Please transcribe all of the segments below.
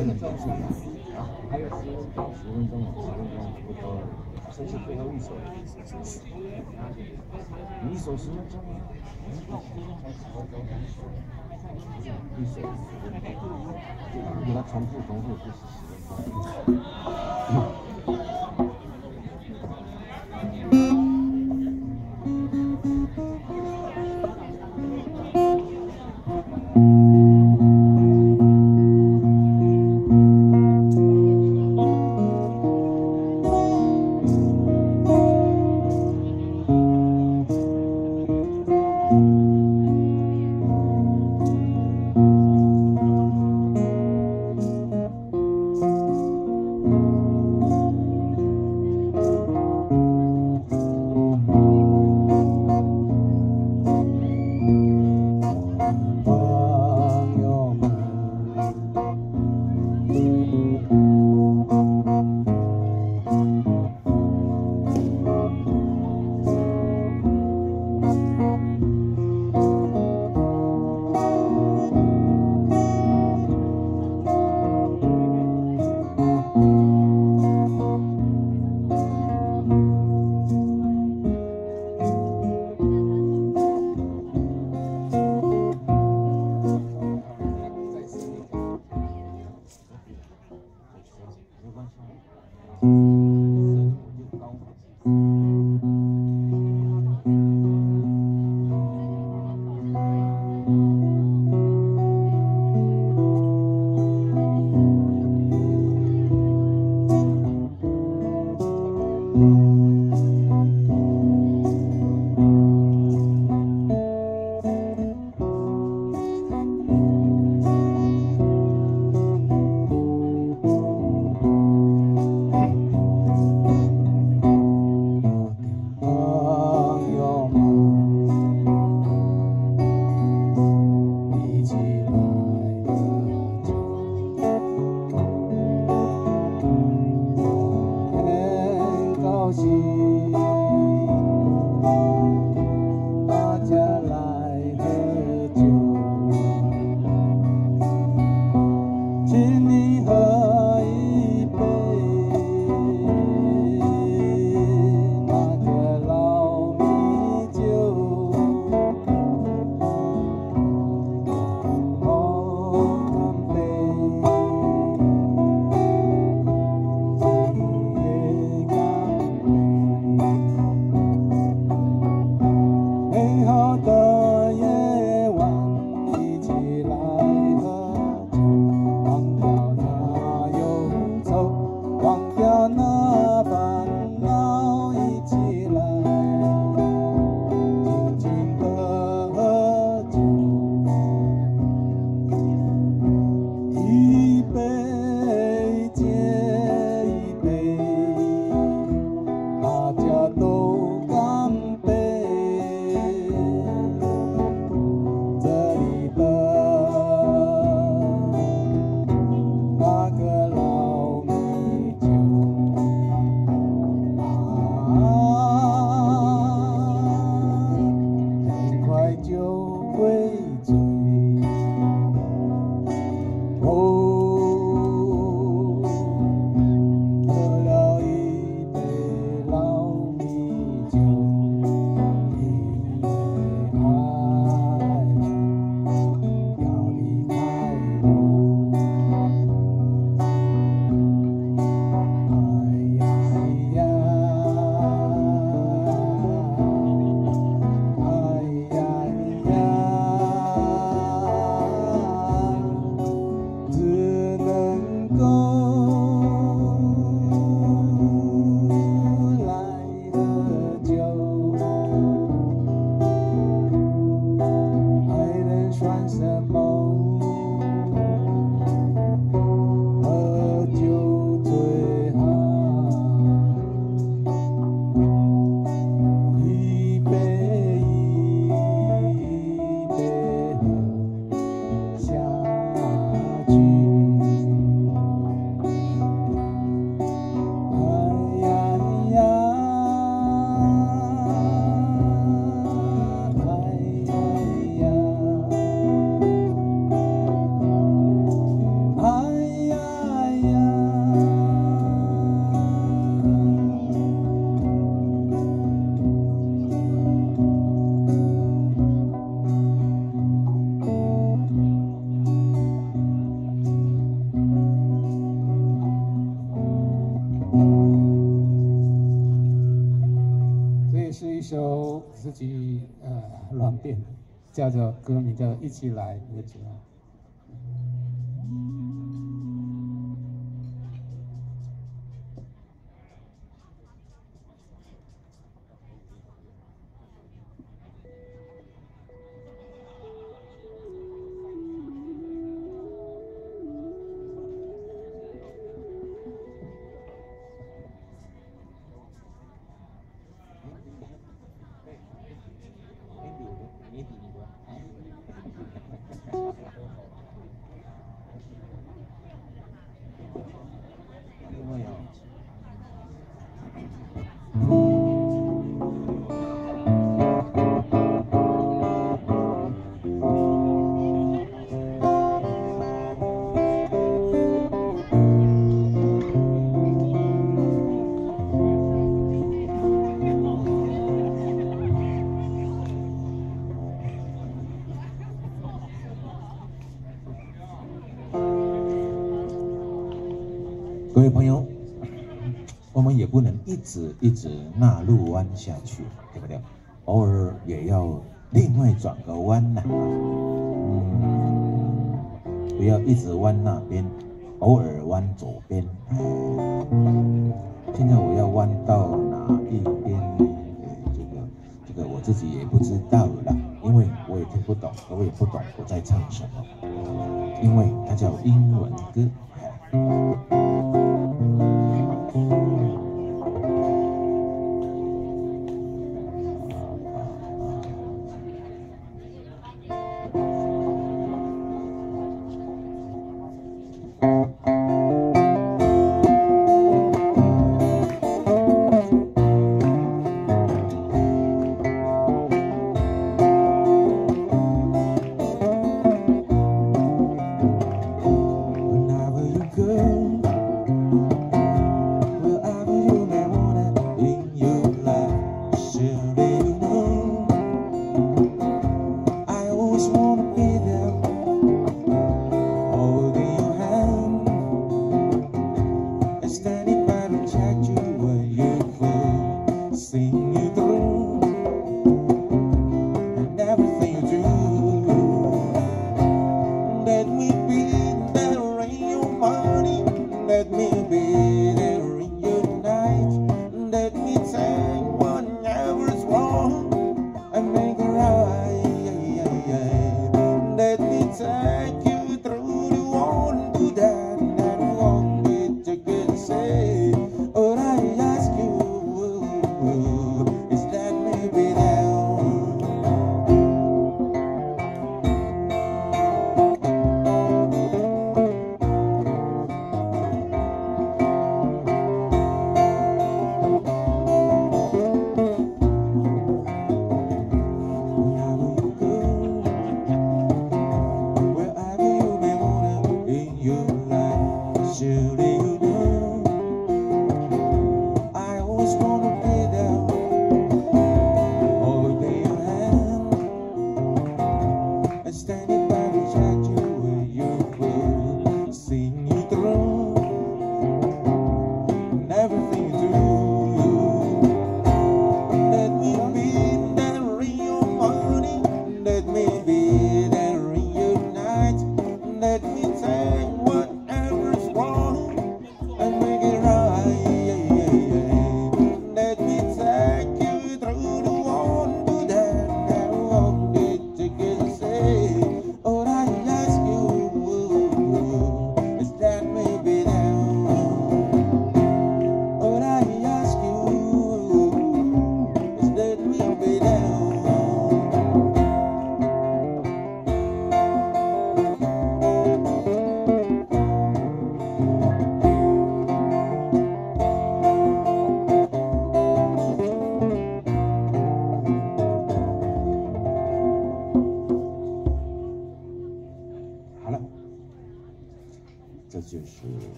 还能结束吗？啊，还有十十分钟，十分钟不多了，这是最后一首。你一首十分钟，一首十分钟，给他重复重复就是十分钟。Mm-hmm. 叫做歌名叫做一起来，你知道。各位朋友我们也不能一直一直纳入弯下去对不对？偶尔也要另外转个弯呐。嗯不要一直弯那边偶尔弯左边。现在我要弯到哪一边这个这个我自己也不知道了因为我也听不懂我也不懂我在唱什么。因为它叫英文歌。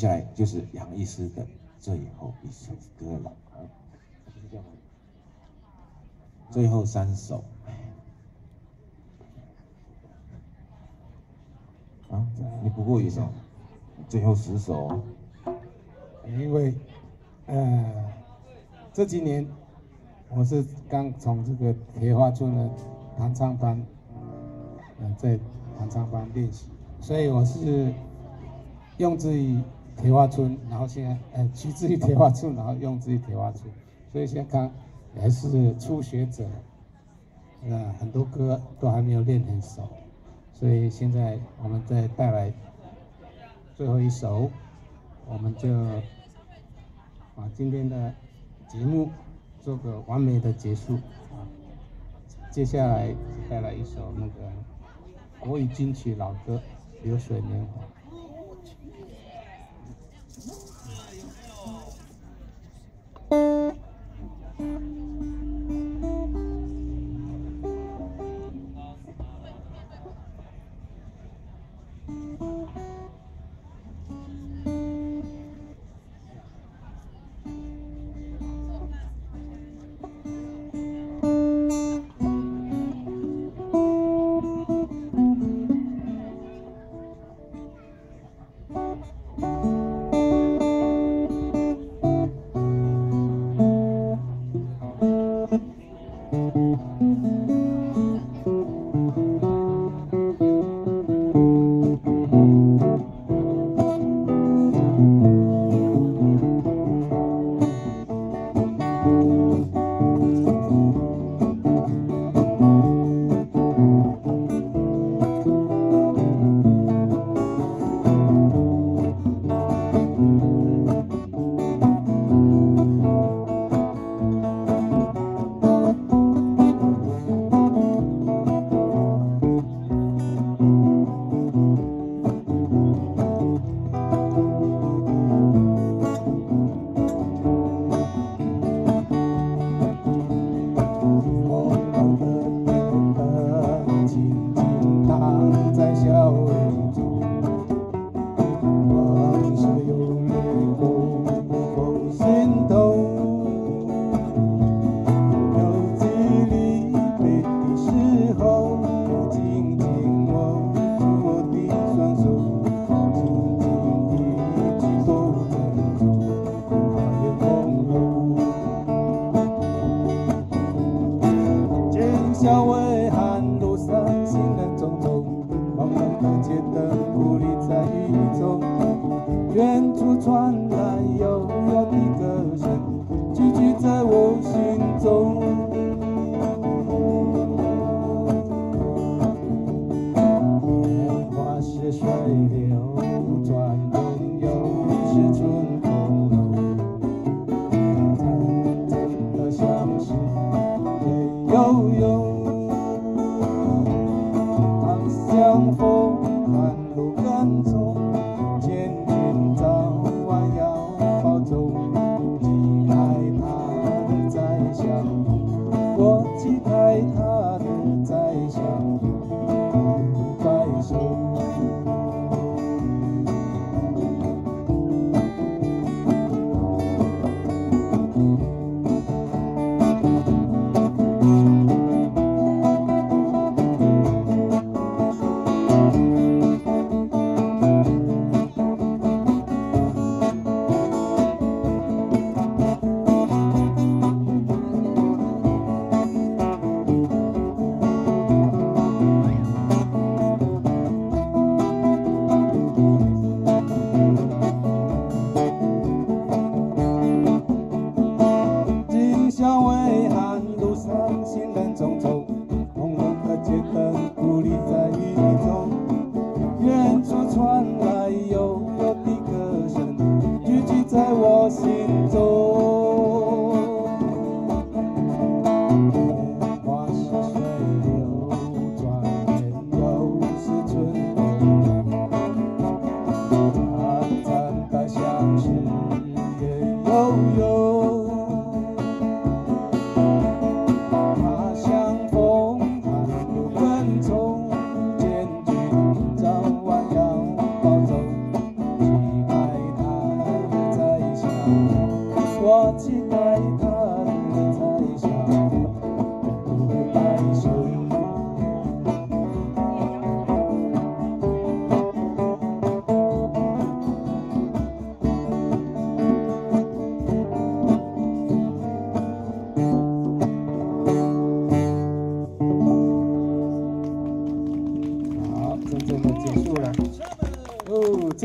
接下来就是杨医师的最后一首歌了啊最后三首啊你不过一首最后十首因为呃这几年我是刚从这个铁花村的弹唱班在弹唱班练习所以我是用自己铁花村，然后现在呃取自于铁花村，然后用自于铁花村，所以现在看还是初学者，呃很多歌都还没有练很熟，所以现在我们再带来最后一首，我们就把今天的节目做个完美的结束啊。接下来带来一首那个国语金曲老歌《流水年华》。今宵微寒，路上行人匆匆，朦胧的街灯孤立在雨中。远处传我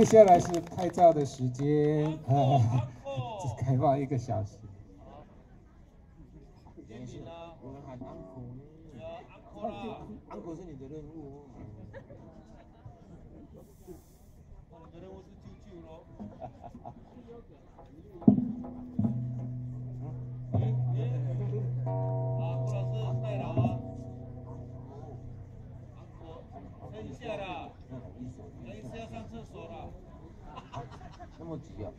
下来是拍照的时间，只 开放一个小时。安可是你的任务、哦，我的任务。でも違う。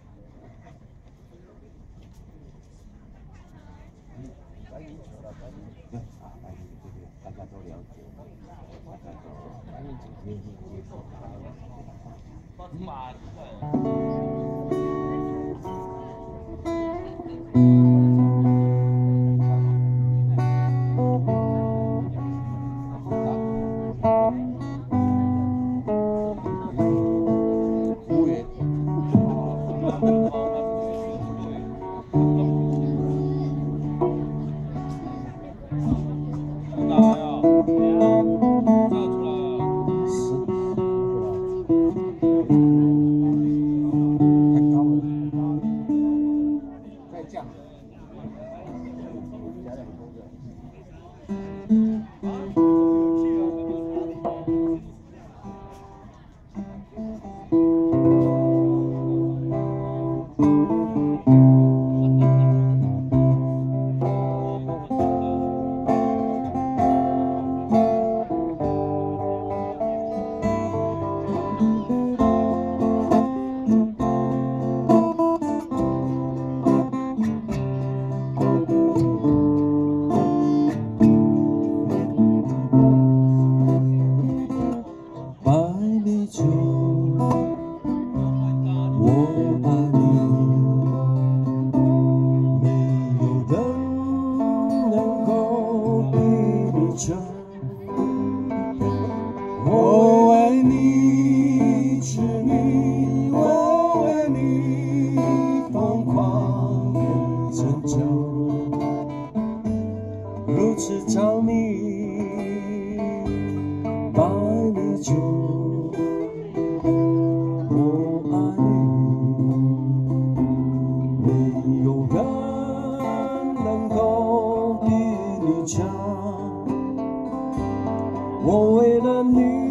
You.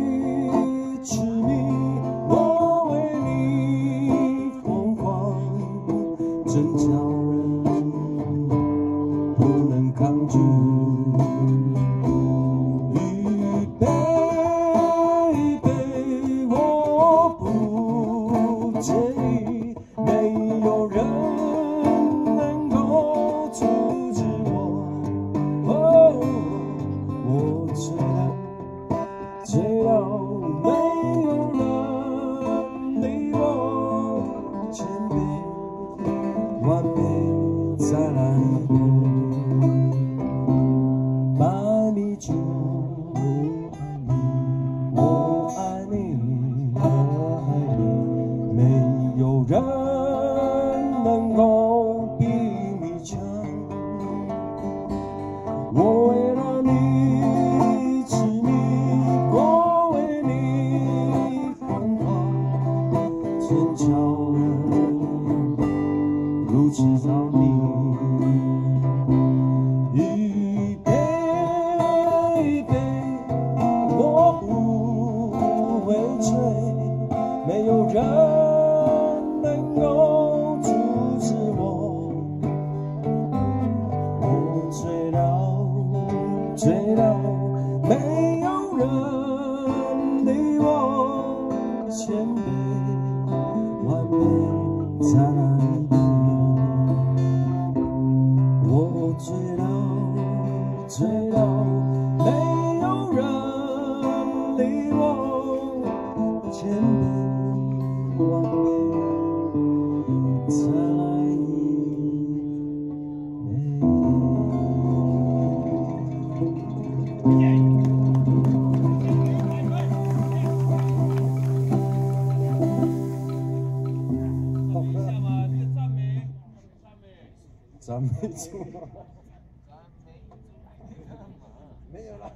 没有了，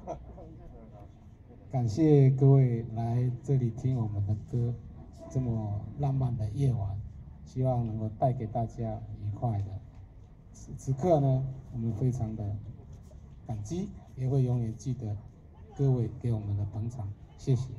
感谢各位来这里听我们的歌，这么浪漫的夜晚，希望能够带给大家愉快的。此此刻呢，我们非常的感激，也会永远记得各位给我们的捧场，谢谢。